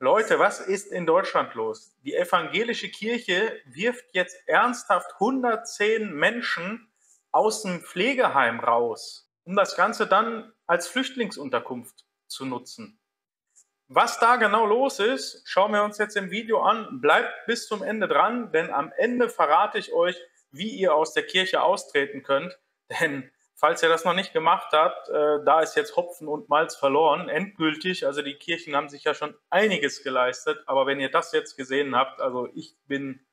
Leute, was ist in Deutschland los? Die evangelische Kirche wirft jetzt ernsthaft 110 Menschen aus dem Pflegeheim raus, um das Ganze dann als Flüchtlingsunterkunft zu nutzen. Was da genau los ist, schauen wir uns jetzt im Video an. Bleibt bis zum Ende dran, denn am Ende verrate ich euch, wie ihr aus der Kirche austreten könnt. Denn falls ihr das noch nicht gemacht habt, äh, da ist jetzt Hopfen und Malz verloren, endgültig. Also die Kirchen haben sich ja schon einiges geleistet. Aber wenn ihr das jetzt gesehen habt, also ich bin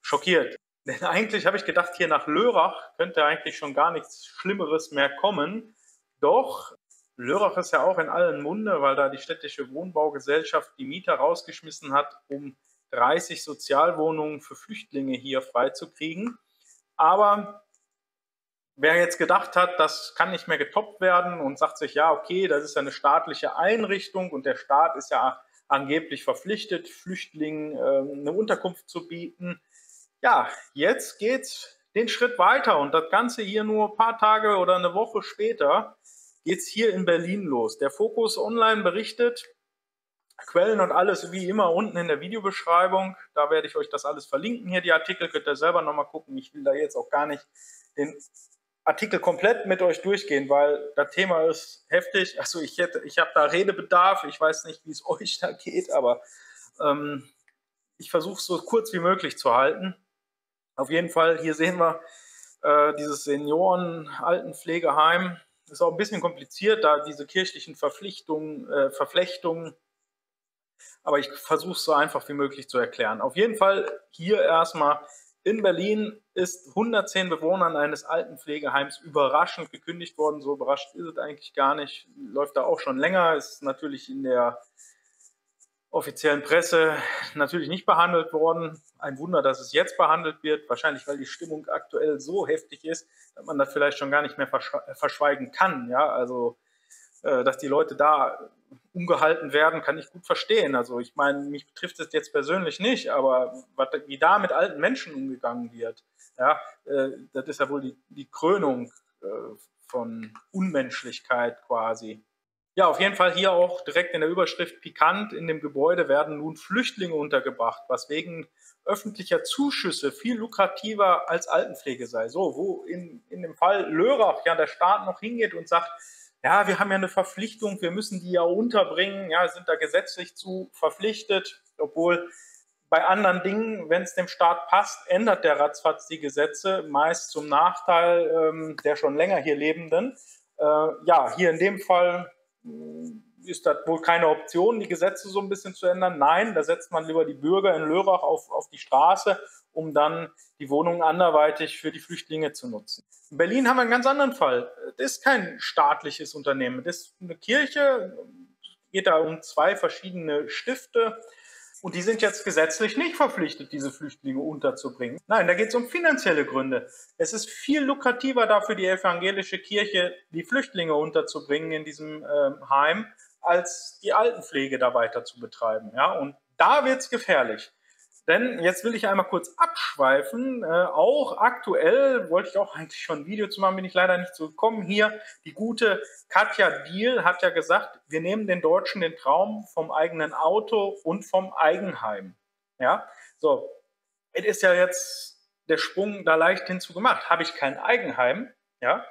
schockiert. Denn eigentlich habe ich gedacht, hier nach Lörrach könnte eigentlich schon gar nichts Schlimmeres mehr kommen. Doch Lörrach ist ja auch in allen Munde, weil da die städtische Wohnbaugesellschaft die Mieter rausgeschmissen hat, um 30 Sozialwohnungen für Flüchtlinge hier freizukriegen. Aber wer jetzt gedacht hat, das kann nicht mehr getoppt werden und sagt sich, ja, okay, das ist ja eine staatliche Einrichtung und der Staat ist ja angeblich verpflichtet, Flüchtlingen äh, eine Unterkunft zu bieten. Ja, jetzt geht's den Schritt weiter und das Ganze hier nur ein paar Tage oder eine Woche später geht's hier in Berlin los. Der Fokus Online berichtet, Quellen und alles wie immer unten in der Videobeschreibung. Da werde ich euch das alles verlinken. Hier die Artikel könnt ihr selber nochmal gucken. Ich will da jetzt auch gar nicht den Artikel komplett mit euch durchgehen, weil das Thema ist heftig. Also ich hätte, ich habe da Redebedarf. Ich weiß nicht, wie es euch da geht, aber ähm, ich versuche es so kurz wie möglich zu halten. Auf jeden Fall, hier sehen wir äh, dieses Senioren-Altenpflegeheim. Ist auch ein bisschen kompliziert, da diese kirchlichen Verpflichtungen, äh, Verflechtungen aber ich versuche es so einfach wie möglich zu erklären. Auf jeden Fall hier erstmal in Berlin ist 110 Bewohnern eines Altenpflegeheims überraschend gekündigt worden. So überrascht ist es eigentlich gar nicht. Läuft da auch schon länger. Ist natürlich in der offiziellen Presse natürlich nicht behandelt worden. Ein Wunder, dass es jetzt behandelt wird. Wahrscheinlich, weil die Stimmung aktuell so heftig ist, dass man das vielleicht schon gar nicht mehr verschweigen kann. Ja, also, äh, dass die Leute da umgehalten werden, kann ich gut verstehen. Also ich meine, mich betrifft es jetzt persönlich nicht, aber wie da mit alten Menschen umgegangen wird, ja, äh, das ist ja wohl die, die Krönung äh, von Unmenschlichkeit quasi. Ja, auf jeden Fall hier auch direkt in der Überschrift pikant, in dem Gebäude werden nun Flüchtlinge untergebracht, was wegen öffentlicher Zuschüsse viel lukrativer als Altenpflege sei. So, wo in, in dem Fall Lörrach ja der Staat noch hingeht und sagt, ja, wir haben ja eine Verpflichtung, wir müssen die ja unterbringen, ja, sind da gesetzlich zu verpflichtet, obwohl bei anderen Dingen, wenn es dem Staat passt, ändert der ratzfatz die Gesetze, meist zum Nachteil ähm, der schon länger hier Lebenden. Äh, ja, hier in dem Fall ist das wohl keine Option, die Gesetze so ein bisschen zu ändern. Nein, da setzt man lieber die Bürger in Lörrach auf, auf die Straße um dann die Wohnungen anderweitig für die Flüchtlinge zu nutzen. In Berlin haben wir einen ganz anderen Fall. Das ist kein staatliches Unternehmen. Das ist eine Kirche, geht da um zwei verschiedene Stifte. Und die sind jetzt gesetzlich nicht verpflichtet, diese Flüchtlinge unterzubringen. Nein, da geht es um finanzielle Gründe. Es ist viel lukrativer dafür, die evangelische Kirche die Flüchtlinge unterzubringen in diesem äh, Heim, als die Altenpflege da weiter zu betreiben. Ja? Und da wird es gefährlich. Denn jetzt will ich einmal kurz abschweifen. Äh, auch aktuell wollte ich auch eigentlich schon ein Video zu machen, bin ich leider nicht so gekommen. Hier, die gute Katja Diel hat ja gesagt, wir nehmen den Deutschen den Traum vom eigenen Auto und vom Eigenheim. Ja, so. Es ist ja jetzt der Sprung da leicht hinzu gemacht. Habe ich kein Eigenheim, ja,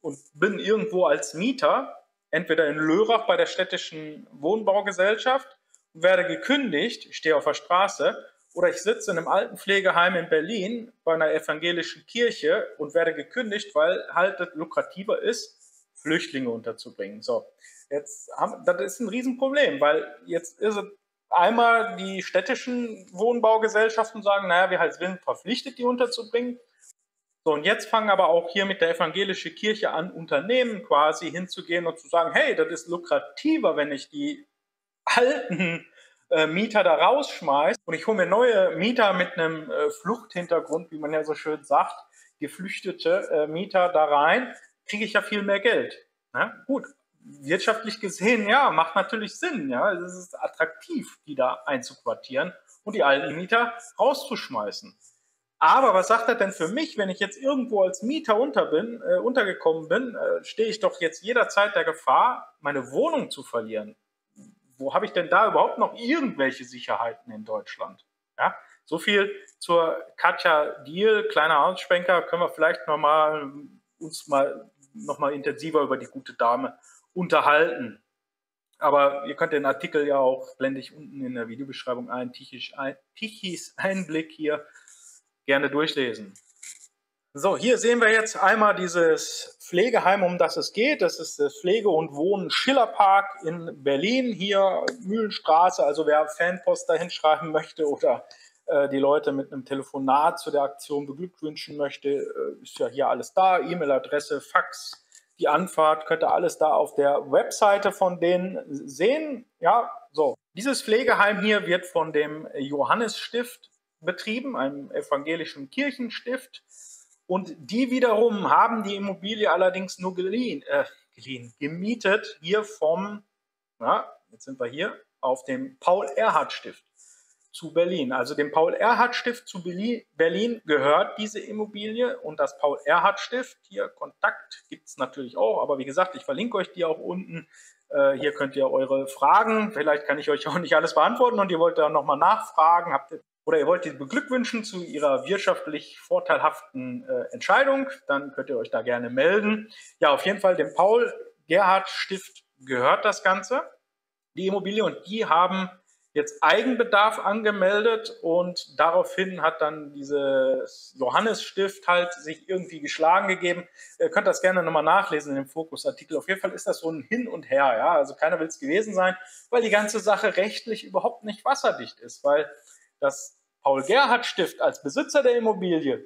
und bin irgendwo als Mieter, entweder in Lörrach bei der städtischen Wohnbaugesellschaft, werde gekündigt, stehe auf der Straße oder ich sitze in einem Altenpflegeheim in Berlin bei einer evangelischen Kirche und werde gekündigt, weil halt das lukrativer ist, Flüchtlinge unterzubringen. So, jetzt haben, das ist ein Riesenproblem, weil jetzt ist es einmal die städtischen Wohnbaugesellschaften sagen, naja, wir halt sind verpflichtet, die unterzubringen. So, und jetzt fangen aber auch hier mit der evangelischen Kirche an, Unternehmen quasi hinzugehen und zu sagen, hey, das ist lukrativer, wenn ich die alten äh, Mieter da rausschmeißt und ich hole mir neue Mieter mit einem äh, Fluchthintergrund, wie man ja so schön sagt, geflüchtete äh, Mieter da rein, kriege ich ja viel mehr Geld. Ne? Gut, wirtschaftlich gesehen, ja, macht natürlich Sinn. Ja, es ist attraktiv, die da einzuquartieren und die alten Mieter rauszuschmeißen. Aber was sagt er denn für mich, wenn ich jetzt irgendwo als Mieter unter bin, äh, untergekommen bin, äh, stehe ich doch jetzt jederzeit der Gefahr, meine Wohnung zu verlieren wo habe ich denn da überhaupt noch irgendwelche Sicherheiten in Deutschland? Ja, so viel zur Katja Diel, kleiner Ausschwenker, können wir vielleicht noch mal, uns mal noch mal intensiver über die gute Dame unterhalten. Aber ihr könnt den Artikel ja auch, blende ich unten in der Videobeschreibung ein, Tichys Einblick hier gerne durchlesen. So, hier sehen wir jetzt einmal dieses Pflegeheim, um das es geht. Das ist das Pflege- und Wohnen Schillerpark in Berlin, hier Mühlenstraße. Also wer Fanpost dahin schreiben möchte oder äh, die Leute mit einem Telefonat zu der Aktion beglückwünschen möchte, äh, ist ja hier alles da. E-Mail-Adresse, Fax, die Anfahrt, könnt ihr alles da auf der Webseite von denen sehen. Ja, so. Dieses Pflegeheim hier wird von dem Johannesstift betrieben, einem evangelischen Kirchenstift. Und die wiederum haben die Immobilie allerdings nur geliehen, äh, geliehen gemietet hier vom, na, jetzt sind wir hier, auf dem Paul-Erhard-Stift zu Berlin. Also dem Paul-Erhard-Stift zu Berlin gehört diese Immobilie und das Paul-Erhard-Stift, hier Kontakt gibt es natürlich auch, aber wie gesagt, ich verlinke euch die auch unten. Äh, hier könnt ihr eure Fragen, vielleicht kann ich euch auch nicht alles beantworten und ihr wollt da nochmal nachfragen, habt ihr oder ihr wollt die beglückwünschen zu ihrer wirtschaftlich vorteilhaften äh, Entscheidung, dann könnt ihr euch da gerne melden. Ja, auf jeden Fall dem Paul Gerhard Stift gehört das Ganze, die Immobilie, und die haben jetzt Eigenbedarf angemeldet und daraufhin hat dann dieses Johannes-Stift halt sich irgendwie geschlagen gegeben. Ihr könnt das gerne nochmal nachlesen in dem Fokusartikel. Auf jeden Fall ist das so ein Hin und Her, ja. Also keiner will es gewesen sein, weil die ganze Sache rechtlich überhaupt nicht wasserdicht ist, weil das Paul-Gerhardt-Stift als Besitzer der Immobilie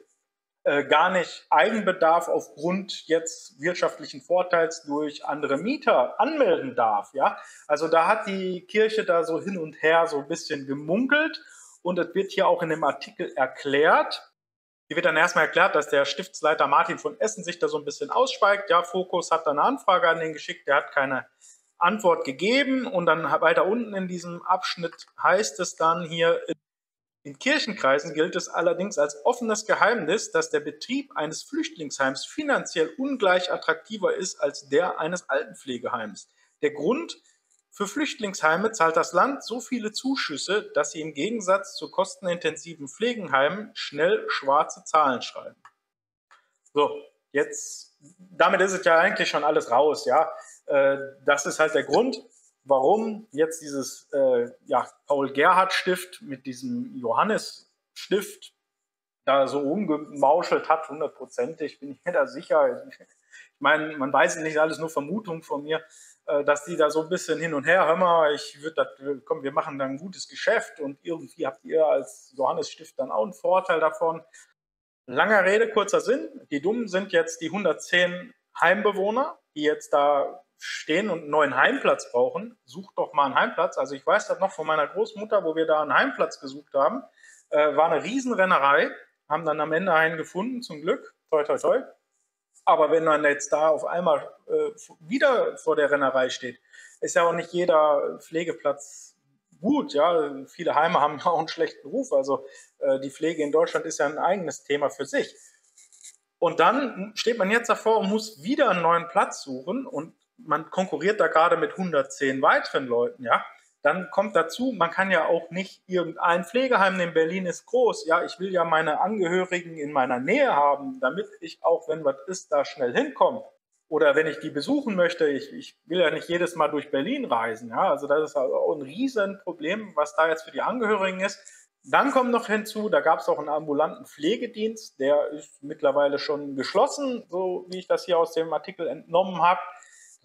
äh, gar nicht Eigenbedarf aufgrund jetzt wirtschaftlichen Vorteils durch andere Mieter anmelden darf. Ja? Also da hat die Kirche da so hin und her so ein bisschen gemunkelt und es wird hier auch in dem Artikel erklärt. Hier wird dann erstmal erklärt, dass der Stiftsleiter Martin von Essen sich da so ein bisschen ausschweigt. Ja, Fokus hat da eine Anfrage an den geschickt, der hat keine Antwort gegeben und dann weiter unten in diesem Abschnitt heißt es dann hier, in Kirchenkreisen gilt es allerdings als offenes Geheimnis, dass der Betrieb eines Flüchtlingsheims finanziell ungleich attraktiver ist als der eines Altenpflegeheims. Der Grund für Flüchtlingsheime zahlt das Land so viele Zuschüsse, dass sie im Gegensatz zu kostenintensiven Pflegenheimen schnell schwarze Zahlen schreiben. So, jetzt, damit ist es ja eigentlich schon alles raus, ja. Äh, das ist halt der Grund warum jetzt dieses äh, ja, Paul-Gerhardt-Stift mit diesem Johannes-Stift da so umgemauschelt hat, hundertprozentig, bin ich mir da sicher. Ich meine, man weiß nicht, alles nur Vermutung von mir, äh, dass die da so ein bisschen hin und her, hör mal, ich würde komm, wir machen da ein gutes Geschäft und irgendwie habt ihr als Johannes-Stift dann auch einen Vorteil davon. Langer Rede, kurzer Sinn. Die Dummen sind jetzt die 110 Heimbewohner, die jetzt da stehen und einen neuen Heimplatz brauchen, sucht doch mal einen Heimplatz. Also ich weiß das noch von meiner Großmutter, wo wir da einen Heimplatz gesucht haben. Äh, war eine Riesenrennerei, haben dann am Ende einen gefunden, zum Glück. Toi, toi, toi. Aber wenn man jetzt da auf einmal äh, wieder vor der Rennerei steht, ist ja auch nicht jeder Pflegeplatz gut. Ja, viele Heime haben ja auch einen schlechten Ruf. Also äh, die Pflege in Deutschland ist ja ein eigenes Thema für sich. Und dann steht man jetzt davor und muss wieder einen neuen Platz suchen und man konkurriert da gerade mit 110 weiteren Leuten, ja, dann kommt dazu, man kann ja auch nicht irgendein Pflegeheim in Berlin ist groß. Ja, ich will ja meine Angehörigen in meiner Nähe haben, damit ich auch, wenn was ist, da schnell hinkomme. Oder wenn ich die besuchen möchte, ich, ich will ja nicht jedes Mal durch Berlin reisen. Ja, also das ist auch ein Riesenproblem, was da jetzt für die Angehörigen ist. Dann kommt noch hinzu, da gab es auch einen ambulanten Pflegedienst, der ist mittlerweile schon geschlossen, so wie ich das hier aus dem Artikel entnommen habe.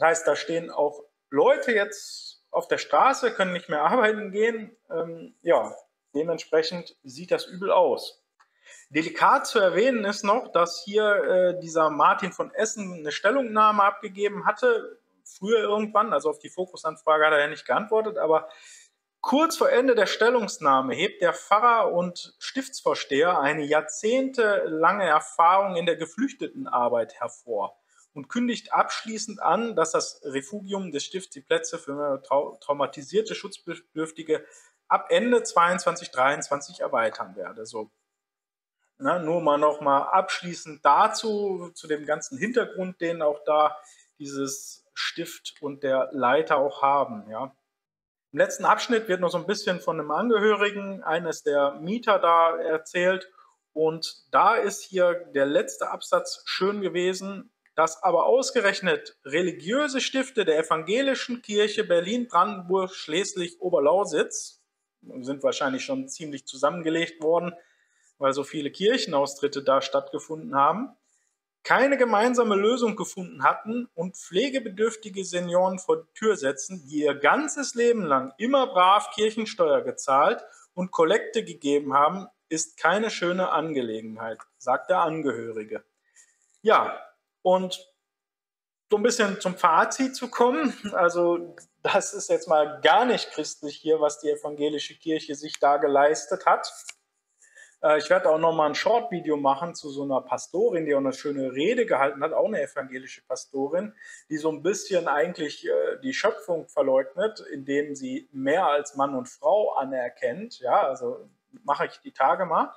Das heißt, da stehen auch Leute jetzt auf der Straße, können nicht mehr arbeiten gehen. Ähm, ja, dementsprechend sieht das übel aus. Delikat zu erwähnen ist noch, dass hier äh, dieser Martin von Essen eine Stellungnahme abgegeben hatte, früher irgendwann, also auf die Fokusanfrage hat er ja nicht geantwortet, aber kurz vor Ende der Stellungnahme hebt der Pfarrer und Stiftsvorsteher eine jahrzehntelange Erfahrung in der Geflüchtetenarbeit hervor und kündigt abschließend an, dass das Refugium des Stifts die Plätze für trau traumatisierte Schutzbedürftige ab Ende 2022, 2023 erweitern werde. So. Na, nur mal noch mal abschließend dazu, zu dem ganzen Hintergrund, den auch da dieses Stift und der Leiter auch haben. Ja. Im letzten Abschnitt wird noch so ein bisschen von einem Angehörigen eines der Mieter da erzählt. Und da ist hier der letzte Absatz schön gewesen, dass aber ausgerechnet religiöse Stifte der evangelischen Kirche Berlin, Brandenburg, Schleswig, Oberlausitz, sind wahrscheinlich schon ziemlich zusammengelegt worden, weil so viele Kirchenaustritte da stattgefunden haben, keine gemeinsame Lösung gefunden hatten und pflegebedürftige Senioren vor die Tür setzen, die ihr ganzes Leben lang immer brav Kirchensteuer gezahlt und Kollekte gegeben haben, ist keine schöne Angelegenheit, sagt der Angehörige. Ja, und so ein bisschen zum Fazit zu kommen, also das ist jetzt mal gar nicht christlich hier, was die evangelische Kirche sich da geleistet hat. Äh, ich werde auch noch mal ein Short-Video machen zu so einer Pastorin, die auch eine schöne Rede gehalten hat, auch eine evangelische Pastorin, die so ein bisschen eigentlich äh, die Schöpfung verleugnet, indem sie mehr als Mann und Frau anerkennt. Ja, also mache ich die Tage mal.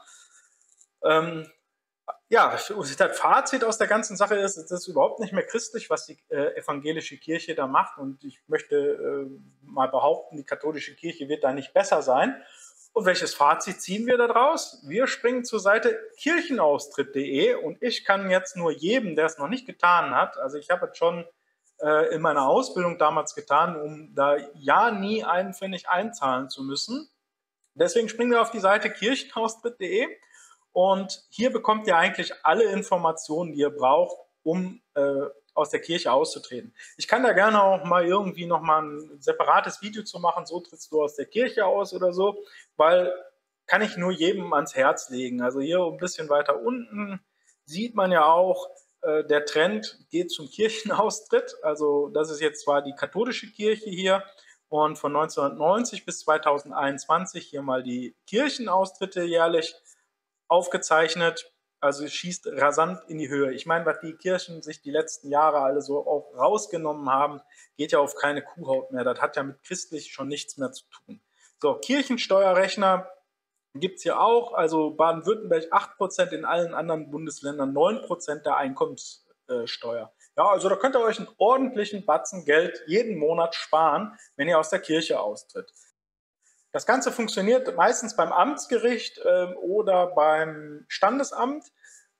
Ja, das Fazit aus der ganzen Sache ist, es ist überhaupt nicht mehr christlich, was die äh, evangelische Kirche da macht. Und ich möchte äh, mal behaupten, die katholische Kirche wird da nicht besser sein. Und welches Fazit ziehen wir daraus? Wir springen zur Seite kirchenaustritt.de und ich kann jetzt nur jedem, der es noch nicht getan hat, also ich habe es schon äh, in meiner Ausbildung damals getan, um da ja nie einen Pfennig einzahlen zu müssen. Deswegen springen wir auf die Seite kirchenaustritt.de und hier bekommt ihr eigentlich alle Informationen, die ihr braucht, um äh, aus der Kirche auszutreten. Ich kann da gerne auch mal irgendwie noch mal ein separates Video zu machen, so trittst du aus der Kirche aus oder so, weil kann ich nur jedem ans Herz legen. Also hier ein bisschen weiter unten sieht man ja auch, äh, der Trend geht zum Kirchenaustritt. Also das ist jetzt zwar die katholische Kirche hier und von 1990 bis 2021 hier mal die Kirchenaustritte jährlich aufgezeichnet also schießt rasant in die Höhe. Ich meine, was die Kirchen sich die letzten Jahre alle so auch rausgenommen haben, geht ja auf keine Kuhhaut mehr. Das hat ja mit christlich schon nichts mehr zu tun. So, Kirchensteuerrechner gibt es hier auch. Also Baden-Württemberg 8%, in allen anderen Bundesländern 9% der Einkommenssteuer. Ja, also da könnt ihr euch einen ordentlichen Batzen Geld jeden Monat sparen, wenn ihr aus der Kirche austritt. Das Ganze funktioniert meistens beim Amtsgericht äh, oder beim Standesamt.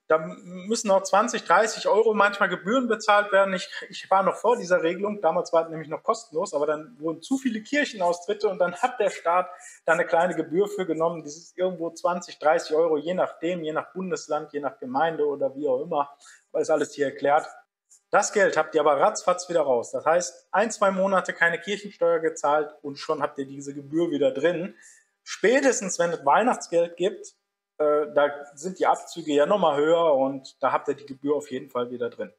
Da müssen noch 20, 30 Euro manchmal Gebühren bezahlt werden. Ich, ich war noch vor dieser Regelung, damals war es nämlich noch kostenlos, aber dann wurden zu viele Kirchenaustritte und dann hat der Staat da eine kleine Gebühr für genommen. Das ist irgendwo 20, 30 Euro, je nachdem, je nach Bundesland, je nach Gemeinde oder wie auch immer. Aber ist alles hier erklärt. Das Geld habt ihr aber ratzfatz wieder raus. Das heißt, ein, zwei Monate keine Kirchensteuer gezahlt und schon habt ihr diese Gebühr wieder drin. Spätestens, wenn es Weihnachtsgeld gibt, äh, da sind die Abzüge ja nochmal höher und da habt ihr die Gebühr auf jeden Fall wieder drin.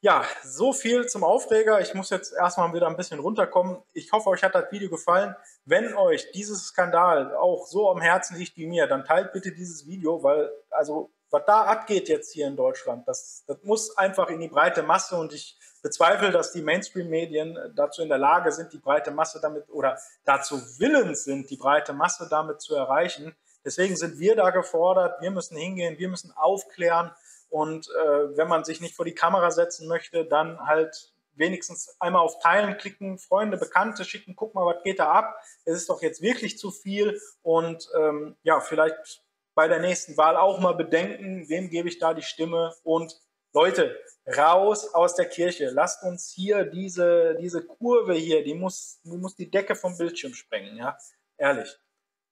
Ja, so viel zum Aufreger. Ich muss jetzt erstmal wieder ein bisschen runterkommen. Ich hoffe, euch hat das Video gefallen. Wenn euch dieses Skandal auch so am Herzen liegt wie mir, dann teilt bitte dieses Video, weil also was da abgeht jetzt hier in Deutschland, das, das muss einfach in die breite Masse. Und ich bezweifle, dass die Mainstream-Medien dazu in der Lage sind, die breite Masse damit oder dazu willens sind, die breite Masse damit zu erreichen. Deswegen sind wir da gefordert, wir müssen hingehen, wir müssen aufklären. Und äh, wenn man sich nicht vor die Kamera setzen möchte, dann halt wenigstens einmal auf Teilen klicken, Freunde, Bekannte schicken, guck mal, was geht da ab. Es ist doch jetzt wirklich zu viel. Und ähm, ja, vielleicht bei der nächsten Wahl auch mal bedenken, wem gebe ich da die Stimme und Leute, raus aus der Kirche. Lasst uns hier diese, diese Kurve hier, die muss, die muss die Decke vom Bildschirm sprengen, ja. Ehrlich.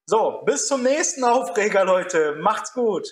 So, bis zum nächsten Aufreger, Leute. Macht's gut.